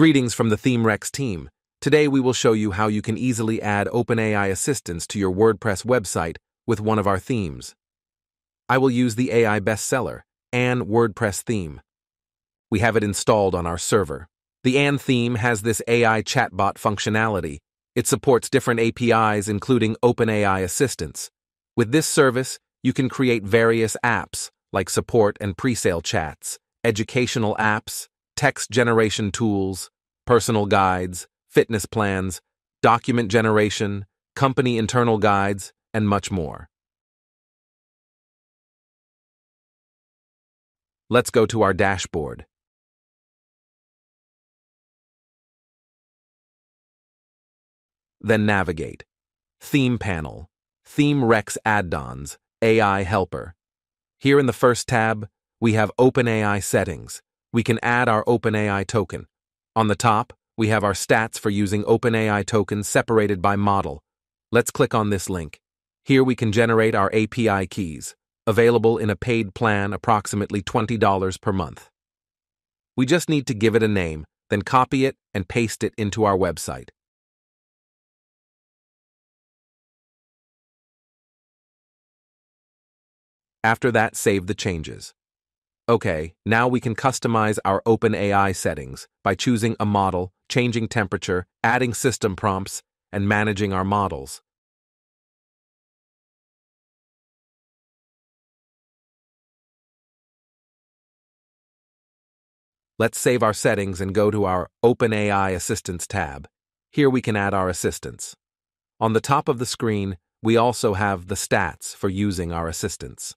Greetings from the ThemeRex team. Today we will show you how you can easily add OpenAI assistants to your WordPress website with one of our themes. I will use the AI bestseller, Ann WordPress theme. We have it installed on our server. The Ann theme has this AI chatbot functionality. It supports different APIs, including OpenAI Assistants. With this service, you can create various apps, like support and presale chats, educational apps, text generation tools, personal guides, fitness plans, document generation, company internal guides, and much more. Let's go to our dashboard. Then navigate. Theme Panel, Theme Rex Add-ons, AI Helper. Here in the first tab, we have OpenAI Settings we can add our OpenAI token. On the top, we have our stats for using OpenAI tokens separated by model. Let's click on this link. Here we can generate our API keys, available in a paid plan approximately $20 per month. We just need to give it a name, then copy it and paste it into our website. After that, save the changes. Okay, now we can customize our OpenAI settings by choosing a model, changing temperature, adding system prompts, and managing our models. Let's save our settings and go to our OpenAI Assistants tab. Here we can add our assistants. On the top of the screen, we also have the stats for using our assistants.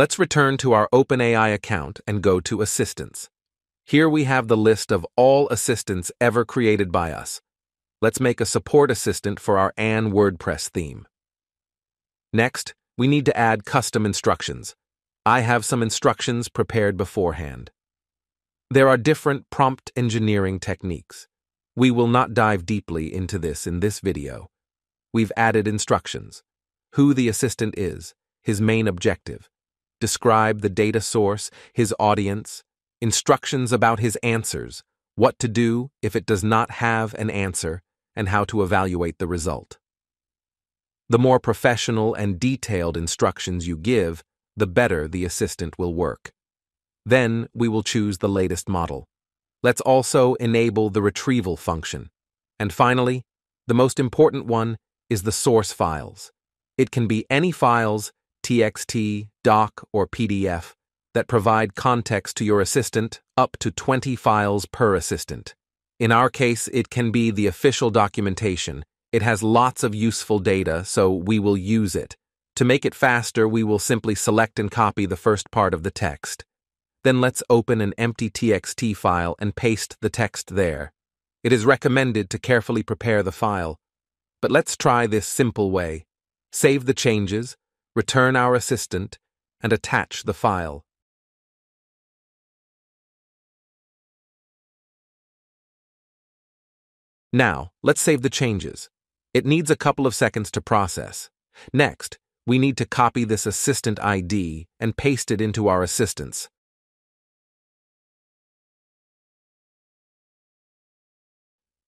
Let's return to our OpenAI account and go to Assistants. Here we have the list of all assistants ever created by us. Let's make a support assistant for our Ann WordPress theme. Next, we need to add custom instructions. I have some instructions prepared beforehand. There are different prompt engineering techniques. We will not dive deeply into this in this video. We've added instructions. Who the assistant is, his main objective, describe the data source, his audience, instructions about his answers, what to do if it does not have an answer, and how to evaluate the result. The more professional and detailed instructions you give, the better the assistant will work. Then we will choose the latest model. Let's also enable the retrieval function. And finally, the most important one is the source files. It can be any files TXT, doc, or PDF that provide context to your assistant, up to 20 files per assistant. In our case, it can be the official documentation. It has lots of useful data, so we will use it. To make it faster, we will simply select and copy the first part of the text. Then let's open an empty TXT file and paste the text there. It is recommended to carefully prepare the file. But let's try this simple way. Save the changes, return our assistant, and attach the file. Now, let's save the changes. It needs a couple of seconds to process. Next, we need to copy this assistant ID and paste it into our assistants.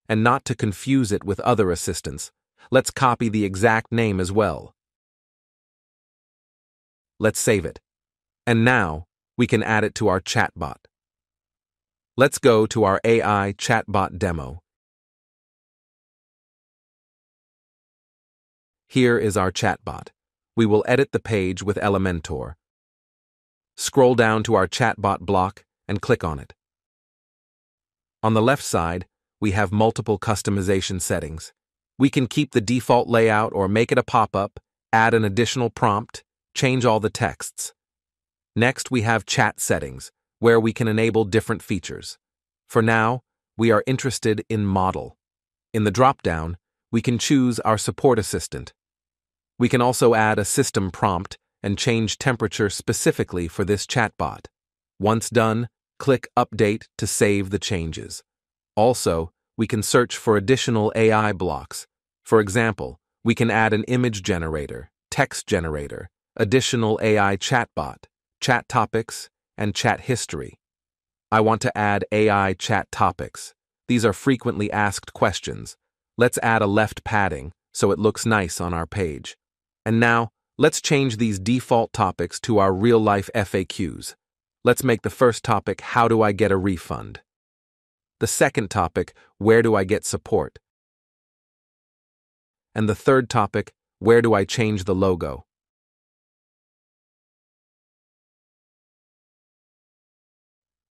And not to confuse it with other assistants, let's copy the exact name as well. Let's save it. And now, we can add it to our chatbot. Let's go to our AI chatbot demo. Here is our chatbot. We will edit the page with Elementor. Scroll down to our chatbot block and click on it. On the left side, we have multiple customization settings. We can keep the default layout or make it a pop-up, add an additional prompt, change all the texts. Next, we have chat settings, where we can enable different features. For now, we are interested in model. In the drop-down, we can choose our support assistant. We can also add a system prompt and change temperature specifically for this chatbot. Once done, click Update to save the changes. Also, we can search for additional AI blocks. For example, we can add an image generator, text generator, additional AI chatbot, chat topics, and chat history. I want to add AI chat topics. These are frequently asked questions. Let's add a left padding so it looks nice on our page. And now, let's change these default topics to our real-life FAQs. Let's make the first topic, how do I get a refund? The second topic, where do I get support? And the third topic, where do I change the logo?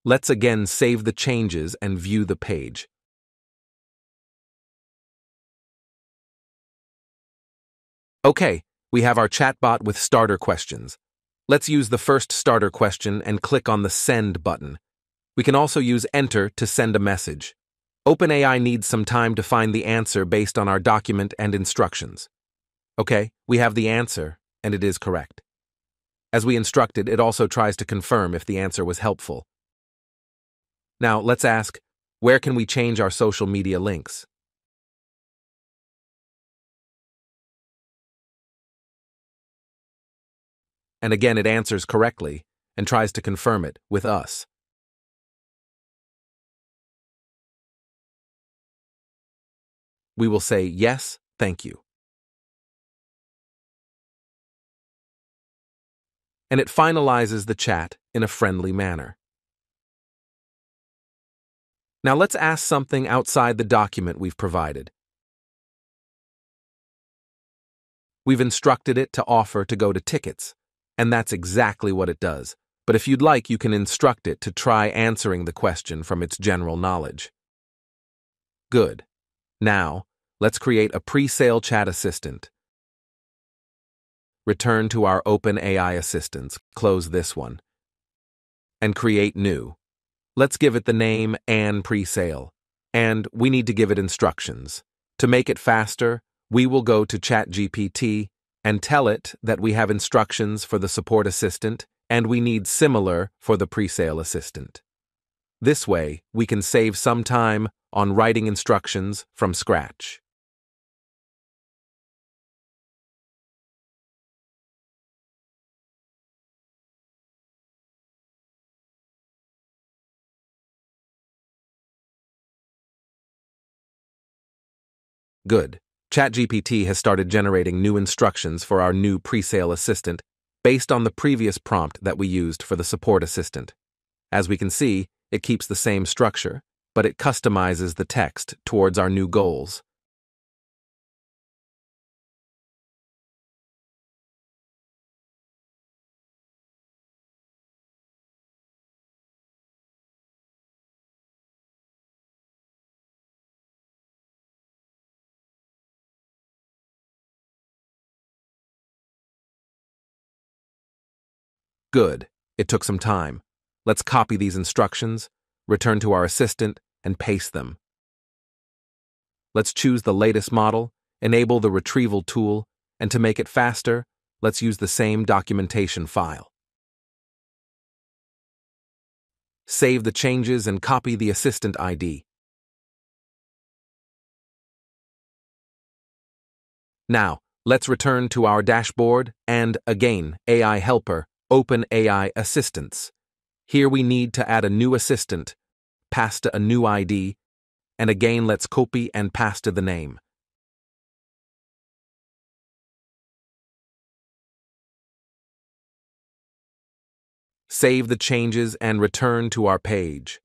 Let's again save the changes and view the page. Okay, we have our chatbot with starter questions. Let's use the first starter question and click on the Send button. We can also use Enter to send a message. OpenAI needs some time to find the answer based on our document and instructions. Okay, we have the answer, and it is correct. As we instructed, it also tries to confirm if the answer was helpful. Now, let's ask, where can we change our social media links? And again, it answers correctly and tries to confirm it with us. We will say, yes, thank you. And it finalizes the chat in a friendly manner. Now let's ask something outside the document we've provided. We've instructed it to offer to go to tickets, and that's exactly what it does. But if you'd like, you can instruct it to try answering the question from its general knowledge. Good. Now, let's create a pre-sale chat assistant. Return to our OpenAI assistants, close this one, and create new. Let's give it the name Ann Presale, and we need to give it instructions. To make it faster, we will go to ChatGPT and tell it that we have instructions for the support assistant and we need similar for the presale assistant. This way, we can save some time on writing instructions from scratch. Good. ChatGPT has started generating new instructions for our new presale assistant based on the previous prompt that we used for the support assistant. As we can see, it keeps the same structure, but it customizes the text towards our new goals. Good. It took some time. Let's copy these instructions, return to our assistant, and paste them. Let's choose the latest model, enable the retrieval tool, and to make it faster, let's use the same documentation file. Save the changes and copy the assistant ID. Now, let's return to our dashboard and, again, AI Helper, OpenAI Assistants. Here we need to add a new assistant, paste a new ID, and again let's copy and paste the name. Save the changes and return to our page.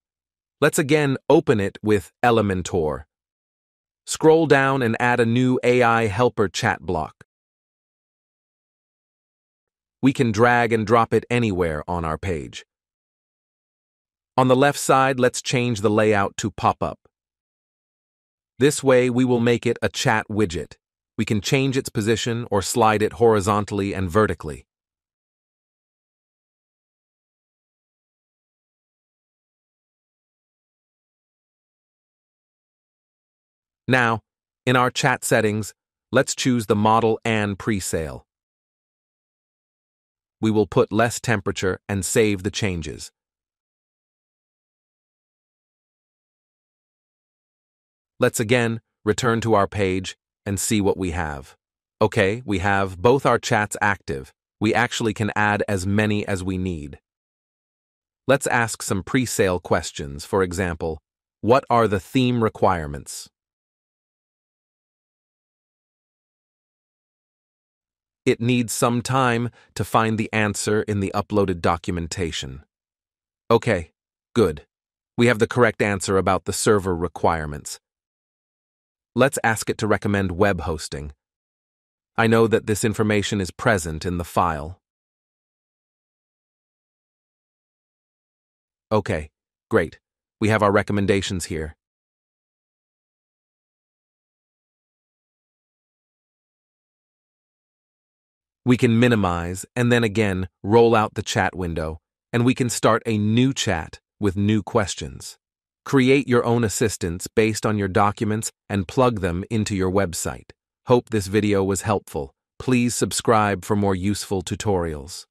Let's again open it with Elementor. Scroll down and add a new AI Helper chat block we can drag and drop it anywhere on our page. On the left side, let's change the layout to pop-up. This way, we will make it a chat widget. We can change its position or slide it horizontally and vertically. Now, in our chat settings, let's choose the model and presale we will put less temperature and save the changes. Let's again return to our page and see what we have. Okay, we have both our chats active. We actually can add as many as we need. Let's ask some pre-sale questions, for example, What are the theme requirements? It needs some time to find the answer in the uploaded documentation. Okay, good. We have the correct answer about the server requirements. Let's ask it to recommend web hosting. I know that this information is present in the file. Okay, great. We have our recommendations here. We can minimize and then again roll out the chat window, and we can start a new chat with new questions. Create your own assistants based on your documents and plug them into your website. Hope this video was helpful. Please subscribe for more useful tutorials.